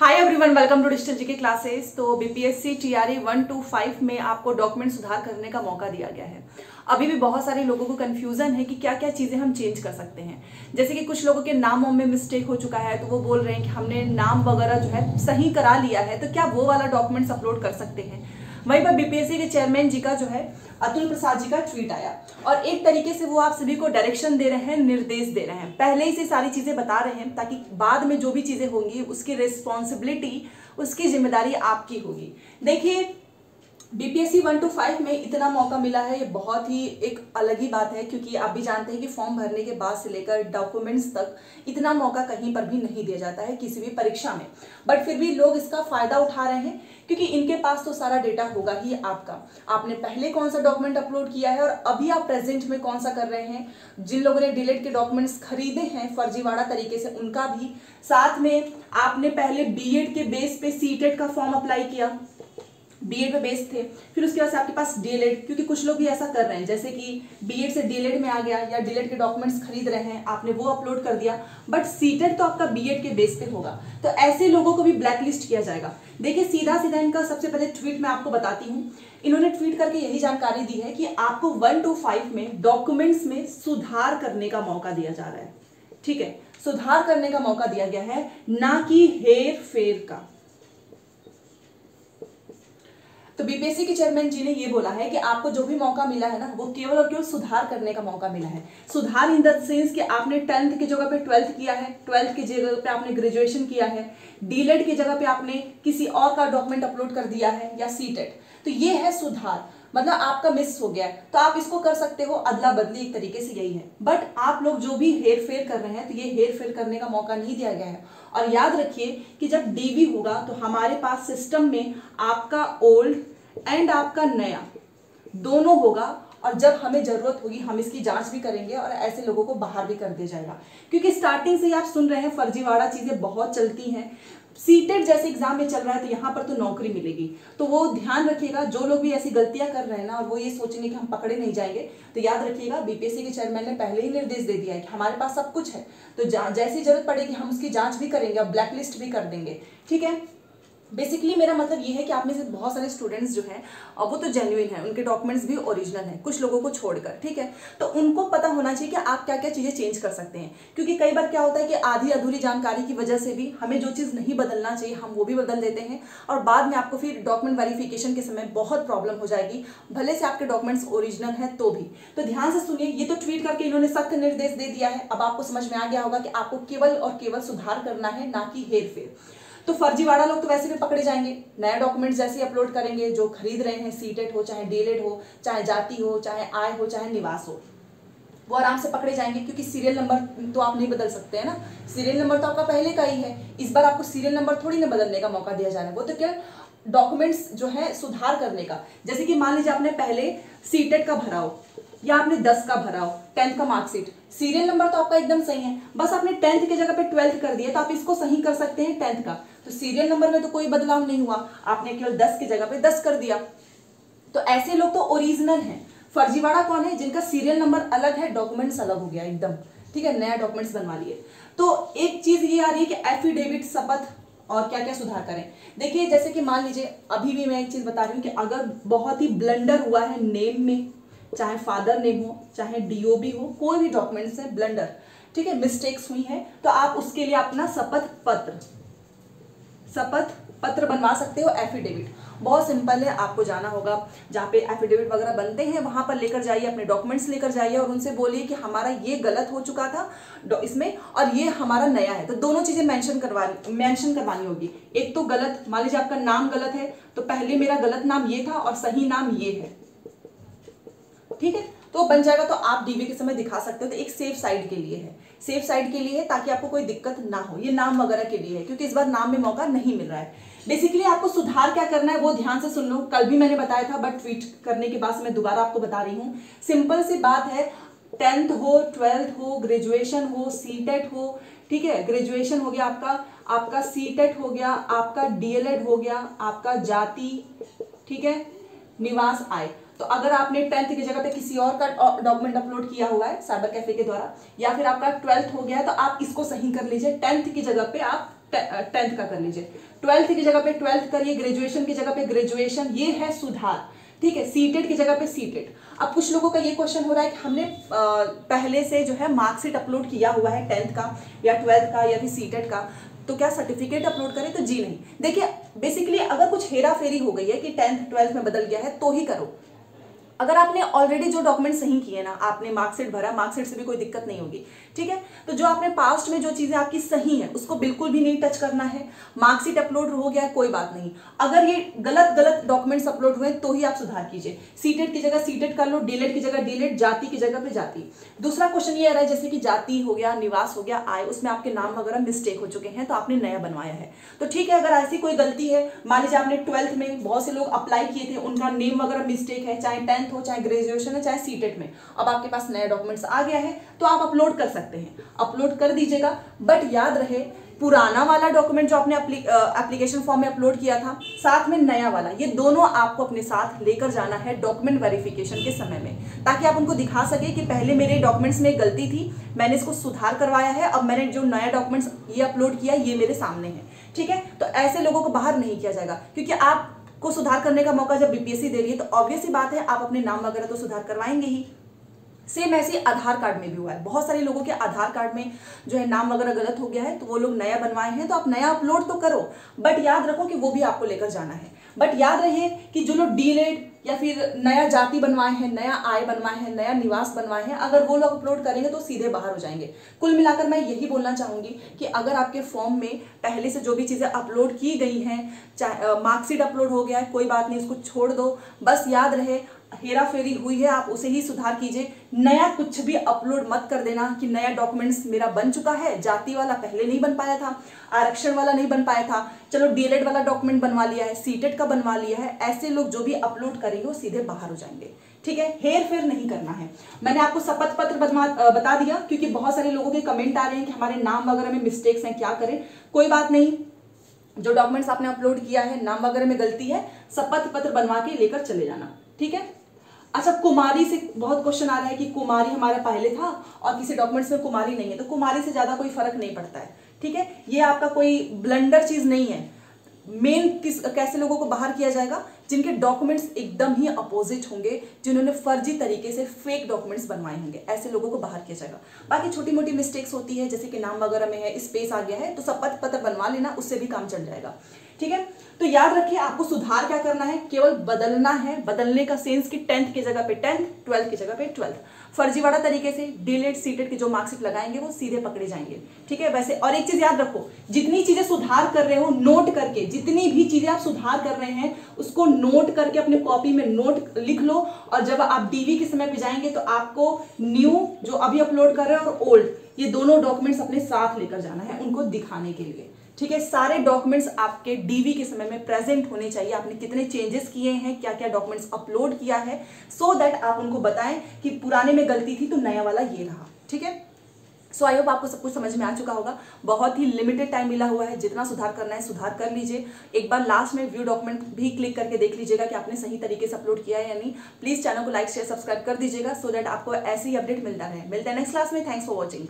Hi everyone welcome to digital G K classes तो BPSC TRE one two five में आपको document सुधार करने का मौका दिया गया है। अभी भी बहुत सारे लोगों को कंफ्यूजन है कि क्या क्या चीज़ें हम चेंज कर सकते हैं। जैसे कि कुछ लोगों के नामों में मिस्टेक हो चुका है तो वो बोल रहे हैं कि हमने नाम वगैरह जो है सही करा लिया है तो क्या वो वाला डॉक्यूमेंट्स अपलोड कर सकते हैं? वहीं पर बीपीएससी के चेयरमैन जी का जो है, अतुल प्रसाद जी का ट्वीट आया। और एक तरीके से वो आप सभी को डायरेक्शन दे रहे हैं, निर्देश दे रहे हैं। पहले ही से सारी चीज़ें बता रहे हैं, ताकि बाद में जो भी चीज़ें होंगी, उसकी रिस्पॉन्सिबिलिटी उसकी ज़िम्मेदारी आपकी होगी। देखिए बीपीएससी वन टू फाइव में इतना मौका मिला है, ये बहुत ही एक अलग ही बात है, क्योंकि आप भी जानते हैं कि फॉर्म भरने के बाद से लेकर डॉक्यूमेंट्स तक इतना मौका कहीं पर भी नहीं दिया जाता है किसी भी परीक्षा में। बट फिर भी लोग इसका फ़ायदा उठा रहे हैं, क्योंकि इनके पास तो सारा डेटा होगा ही आपका। आपने पहले कौन सा डॉक्यूमेंट अपलोड किया है और अभी आप प्रेजेंट में कौन सा कर रहे हैं? जिन लोगों ने डिलेट के डॉक्यूमेंट्स खरीदे हैं, फर्जीवाड़ा तरीके से उनका भी। साथ में आपने पहले बीएड के बेस पे सीटेट का फॉर्म अप्लाई किया। बीएड में बेस थे, फिर उसके बाद आपके पास डीएलएड क्योंकि कुछ लोग भी ऐसा कर रहे हैं, जैसे कि बीएड से डीएलएड में आ गया, या डीएलएड के डॉक्यूमेंट्स खरीद रहे हैं, आपने वो अपलोड कर दिया बट सीटेड तो आपका बीएड के बेस पे होगा। तो ऐसे लोगों को भी ब्लैकलिस्ट किया जाएगा। देखिए सीधा सीधा इनका सबसे पहले ट्वीट मैं आपको बताती हूँ। इन्होंने ट्वीट करके यही जानकारी दी है कि आपको वन टू फाइव में डॉक्यूमेंट्स में सुधार करने का मौका दिया जा रहा है। ठीक है? सुधार करने का मौका दिया गया है, ना कि हेर फेर का। तो बीपीएससी के चेयरमैन जी ने ये बोला है कि आपको जो भी मौका मिला है ना, वो केवल और केवल सुधार करने का मौका मिला है। सुधार इन द सेंस कि आपने टेंथ की जगह पे ट्वेल्थ किया है ट्वेल्थ की जगह पे आपने ग्रेजुएशन किया है डीलेट की जगह पे आपने किसी और का डॉक्यूमेंट अपलोड कर दिया है या सीटेट तो ये है सुधार। मतलब आपका मिस हो गया तो आप इसको कर सकते हो अदला बदली एक तरीके से यही है। बट आप लोग जो भी हेयर फेयर कर रहे हैं तो ये हेयर फेयर करने का मौका नहीं दिया गया है। और याद रखिए कि जब डीवी होगा तो हमारे पास सिस्टम में आपका ओल्ड एंड आपका नया दोनों होगा। और जब हमें ज़रूरत होगी, हम इसकी जाँच भी करेंगे और ऐसे लोगों को बाहर भी कर दिया जाएगा। क्योंकि स्टार्टिंग से ही आप सुन रहे हैं, फर्जीवाड़ा चीज़ें बहुत चलती हैं। सीटेड जैसे एग्ज़ाम में चल रहा है तो यहाँ पर तो नौकरी मिलेगी। तो वो ध्यान रखिएगा, जो लोग भी ऐसी गलतियाँ कर रहे हैं ना, और वो ये सोचेंगे कि हम पकड़े नहीं जाएँगे तो याद रखिएगा बीपीएससी के चेयरमैन ने पहले ही निर्देश दे दिया है कि हमारे पास सब कुछ है। तो जैसी ज़रूरत पड़ेगी, हम उसकी जाँच भी करेंगे और ब्लैकलिस्ट भी कर देंगे। ठीक है? बेसिकली मेरा मतलब ये है कि आप में से बहुत सारे स्टूडेंट्स जो हैं वो तो जेन्यून हैं, उनके डॉक्यूमेंट्स भी ओरिजिनल हैं, कुछ लोगों को छोड़कर, ठीक है? तो उनको पता होना चाहिए कि आप क्या क्या चीज़ें चेंज कर सकते हैं। क्योंकि कई बार क्या होता है कि आधी अधूरी जानकारी की वजह से भी हमें जो चीज़ नहीं बदलना चाहिए, हम वो भी बदल देते हैं और बाद में आपको फिर डॉक्यूमेंट वेरिफिकेशन के समय बहुत प्रॉब्लम हो जाएगी। भले से आपके डॉक्यूमेंट्स ओरिजिनल हैं तो भी। तो ध्यान से सुनिए, ये तो ट्वीट करके इन्होंने सख्त निर्देश दे दिया है। अब आपको समझ में आ गया होगा कि आपको केवल और केवल सुधार करना है, ना कि हेर फेर तो फर्जीवाड़ा लोग तो वैसे भी पकड़े जाएँगे। नया डॉक्यूमेंट जैसे अपलोड करेंगे, जो खरीद रहे हैं सीटेड हो, चाहे डीलेड हो, चाहे जाति हो, चाहे आय हो, चाहे निवास हो, वो आराम से पकड़े जाएँगे, क्योंकि सीरियल नंबर तो आप नहीं बदल सकते, हैं ना? सीरियल नंबर तो आपका पहले का ही है। इस बार आपको सीरियल नंबर थोड़ी ना बदलने का मौका दिया जा रहा है वो तो क्या डॉक्यूमेंट्स जो है सुधार करने का, जैसे कि मान लीजिए आपने पहले सीटेड का भरा हो, या आपने दस का भरा हो टेंथ का मार्कशीट सीरियल नंबर तो आपका एकदम सही है। बस आपने टेंथ की जगह पे ट्वेल्थ कर दिया तो आप इसको सही कर सकते हैं टेंथ का। तो सीरियल नंबर में तो कोई बदलाव नहीं हुआ। आपने केवल दस की जगह पे दस कर दिया। तो ऐसे लोग तो ओरिजिनल हैं। फर्जीवाड़ा कौन है जिनका सीरियल नंबर अलग है डॉक्यूमेंट्स अलग हो गया एकदम। ठीक है, नया डॉक्यूमेंट्स बनवा लिए। तो एक चीज़ ये आ रही है कि एफिडेविट शपथ और क्या क्या सुधार करें। देखिए, जैसे कि मान लीजिए, अभी भी मैं एक चीज़ बता रही हूँ कि अगर बहुत ही ब्लंडर हुआ है नेम में, चाहे फादर नेम हो, चाहे डीओबी हो, कोई भी डॉक्यूमेंट्स है ब्लंडर ठीक है मिस्टेक्स हुई है तो आप उसके लिए अपना शपथ पत्र शपथ पत्र बनवा सकते हो एफिडेविट बहुत सिंपल है, आपको जाना होगा। जहाँ पे एफिडेविट वगैरह बनते हैं, वहाँ पर लेकर जाइए, अपने डॉक्यूमेंट्स लेकर जाइए और उनसे बोलिए कि हमारा ये गलत हो चुका था इसमें और ये हमारा नया है। तो दोनों चीज़ें मेंशन करवा मेंशन करवानी होगी। एक तो गलत, मान लीजिए आपका नाम गलत है तो पहले मेरा गलत नाम ये था और सही नाम ये है। ठीक है? तो बन जाएगा तो आप डीबी के समय दिखा सकते हो तो एक सेफ़ साइड के लिए है। सेफ़ साइड के लिए है ताकि आपको कोई दिक्कत ना हो। ये नाम वगैरह के लिए है, क्योंकि इस बार नाम में मौका नहीं मिल रहा है। बेसिकली आपको सुधार क्या करना है, वो ध्यान से सुन लो। कल भी मैंने बताया था बट ट्वीट करने के बाद मैं दोबारा आपको बता रही हूँ। सिंपल सी बात है टेंथ हो ट्वेल्थ हो ग्रेजुएशन हो सीटेट हो, ठीक है? ग्रेजुएशन हो गया आपका आपका सीटेट हो गया, आपका डीएलएड हो गया, आपका जाति, ठीक है? निवास आय। तो अगर आपने टेंथ की जगह पे किसी और का डॉक्यूमेंट अपलोड किया हुआ है साइबर कैफ़े के द्वारा, या फिर आपका ट्वेल्थ हो गया है तो आप इसको सही कर लीजिए। टेंथ की जगह पे आप टेंथ का कर लीजिए। ट्वेल्थ की जगह पे ट्वेल्थ करिए ग्रेजुएशन की जगह पे ग्रेजुएशन ये है सुधार। ठीक है सीटेड की जगह पे सीटेड अब कुछ लोगों का ये क्वेश्चन हो रहा है कि हमने पहले से जो है मार्कशीट अपलोड किया हुआ है टेंथ का, या ट्वेल्थ का, या फिर सीटेड का तो क्या सर्टिफिकेट अपलोड करें? तो जी नहीं। देखिए बेसिकली अगर कुछ हेरा फेरी हो गई है कि टेंथ ट्वेल्थ में बदल गया है तो ही करो। अगर आपने ऑलरेडी जो डॉक्यूमेंट सही किए ना, आपने मार्कशीट भरा मार्कशीट से भी कोई दिक्कत नहीं होगी। ठीक है? तो जो आपने पास्ट में जो चीज़ें आपकी सही है, उसको बिल्कुल भी नहीं टच करना है। मार्कशीट अपलोड हो गया, कोई बात नहीं। अगर ये गलत गलत डॉक्यूमेंट्स अपलोड हुए तो ही आप सुधार कीजिए। सीटेड की जगह सीटेड कर लो डीलेट की जगह डीलेट जाति की जगह पे जाति। दूसरा क्वेश्चन ये आ रहा है, जैसे कि जाति हो गया, निवास हो गया, आय, उसमें आपके नाम वगैरह मिस्टेक हो चुके हैं तो आपने नया बनवाया है। तो ठीक है, अगर ऐसी कोई गलती है, मान लीजिए आपने ट्वेल्थ में बहुत से लोग अप्लाई किए थे, उनका नेम वगैरह मिस्टेक है, चाहे टेंथ हो, चाहे ग्रेजुएशन है, चाहे सीटेट में। अब आपके पास नया डॉक्यूमेंट्स आ गया है तो आप अपलोड कर सकते हैं। अपलोड कर दीजिएगा। बट याद रहे, पुराना वाला डॉक्यूमेंट जो आपने एप्लीकेशन फॉर्म में अपलोड किया था, साथ में नया वाला, ये दोनों आपको अपने साथ लेकर जाना है डॉक्यूमेंट वेरिफिकेशन के समय में। ताकि आप उनको दिखा सके कि पहले मेरे डॉक्यूमेंट्स में गलती थी, मैंने इसको सुधार करवाया है, अब मैंने जो नया डॉक्यूमेंट्स ये अपलोड किया, ये मेरे सामने है। ठीक है? तो ऐसे लोगों को बाहर नहीं किया जाएगा, क्योंकि आप को सुधार करने का मौका जब बीपीएससी दे रही है तो ऑब्वियस ही बात है, आप अपने नाम वगैरह तो सुधार करवाएँगे ही। सेम ऐसे आधार कार्ड में भी हुआ है। बहुत सारे लोगों के आधार कार्ड में जो है नाम वगैरह गलत हो गया है तो वो लोग नया बनवाए हैं तो आप नया अपलोड तो करो बट याद रखो कि वो भी आपको लेकर जाना है। बट याद रहे कि जो लोग डीलेड या फिर नया जाति बनवाए हैं, नया आय बनवाए हैं, नया निवास बनवाए हैं, अगर वो लोग अपलोड करेंगे तो सीधे बाहर हो जाएँगे। कुल मिलाकर मैं यही बोलना चाहूँगी कि अगर आपके फॉर्म में पहले से जो भी चीज़ें अपलोड की गई हैं, चाहे मार्कशीट अपलोड हो गया है कोई बात नहीं इसको छोड़ दो, बस याद रहे हेरा फेरी हुई है, आप उसे ही सुधार कीजिए। नया कुछ भी अपलोड मत कर देना कि नया डॉक्यूमेंट्स मेरा बन चुका है, जाति वाला पहले नहीं बन पाया था, आरक्षण वाला नहीं बन पाया था। चलो डीएलएड वाला डॉक्यूमेंट बनवा लिया है सीटेड का बनवा लिया है, ऐसे लोग जो भी अपलोड करेंगे वो सीधे बाहर हो जाएँगे। ठीक है? हेर फेर नहीं करना है। मैंने आपको शपथ पत्र बता दिया, क्योंकि बहुत सारे लोगों के कमेंट आ रहे हैं कि हमारे नाम वगैरह में मिस्टेक्स हैं, क्या करें? कोई बात नहीं। जो डॉक्यूमेंट्स आपने अपलोड किया है, नाम वगैरह में गलती है, शपथ पत्र बनवा के लेकर चले जाना। ठीक है? अच्छा कुमारी से बहुत क्वेश्चन आ रहा है कि कुमारी हमारा पहले था और किसी डॉक्यूमेंट्स में कुमारी नहीं है तो कुमारी से ज़्यादा कोई फ़र्क नहीं पड़ता है। ठीक है? ये आपका कोई ब्लंडर चीज़ नहीं है। मेन किस, कैसे लोगों को बाहर किया जाएगा? जिनके डॉक्यूमेंट्स एकदम ही अपोजिट होंगे, जिन्होंने फर्जी तरीके से फेक डॉक्यूमेंट्स बनवाए होंगे। ऐसे लोगों को बाहर किया जाएगा। बाकी छोटी मोटी मिस्टेक्स होती है, जैसे कि नाम वगैरह में है स्पेस आ गया है तो सब शपथ पत्र बनवा लेना, उससे भी काम चल जाएगा। ठीक है? तो याद रखिए, आपको सुधार क्या करना है? केवल बदलना है। बदलने का सेंस की टेंथ की जगह पे टेंथ ट्वेल्थ की जगह पे ट्वेल्थ फर्जीवाड़ा तरीके से डीलेट सीटेड के जो मार्कशीट लगाएँगे, वो सीधे पकड़े जाएँगे। ठीक है? वैसे और एक चीज़ याद रखो, जितनी चीज़ें सुधार कर रहे हो नोट करके, जितनी भी चीज़ें आप सुधार कर रहे हैं, उसको नोट करके अपने कॉपी में नोट लिख लो और जब आप डीवी के समय पे जाएँगे तो आपको न्यू जो अभी अपलोड कर रहे हैं और ओल्ड ये दोनों डॉक्यूमेंट्स अपने साथ लेकर जाना है उनको दिखाने के लिए। ठीक है, सारे डॉक्यूमेंट्स आपके डीवी के समय में प्रेजेंट होने चाहिए। आपने कितने चेंजेस किए हैं क्या क्या डॉक्यूमेंट्स अपलोड किया है सो so दैट आप उनको बताएँ कि पुराने में गलती थी तो नया वाला ये रहा। ठीक है? सो आई होप आपको सब कुछ समझ में आ चुका होगा। बहुत ही लिमिटेड टाइम मिला हुआ है। जितना सुधार करना है, सुधार कर लीजिए। एक बार लास्ट में व्यू डॉक्यूमेंट भी क्लिक करके देख लीजिएगा कि आपने सही तरीके से अपलोड किया है या नहीं। प्लीज़ चैनल को लाइक शेयर सब्सक्राइब कर दीजिएगा सो so दैट आपको ऐसे ही अपडेट मिलता रहे। मिलते हैं नेक्स्ट क्लास में। Thanks for watching